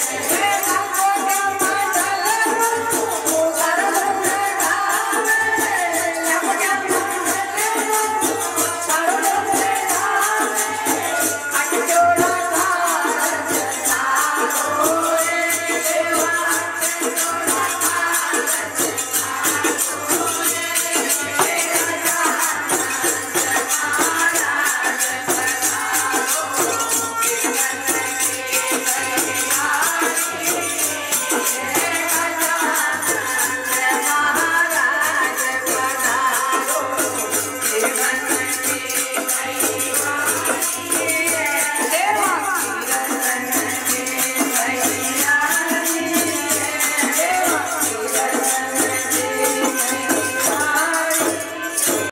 Yes.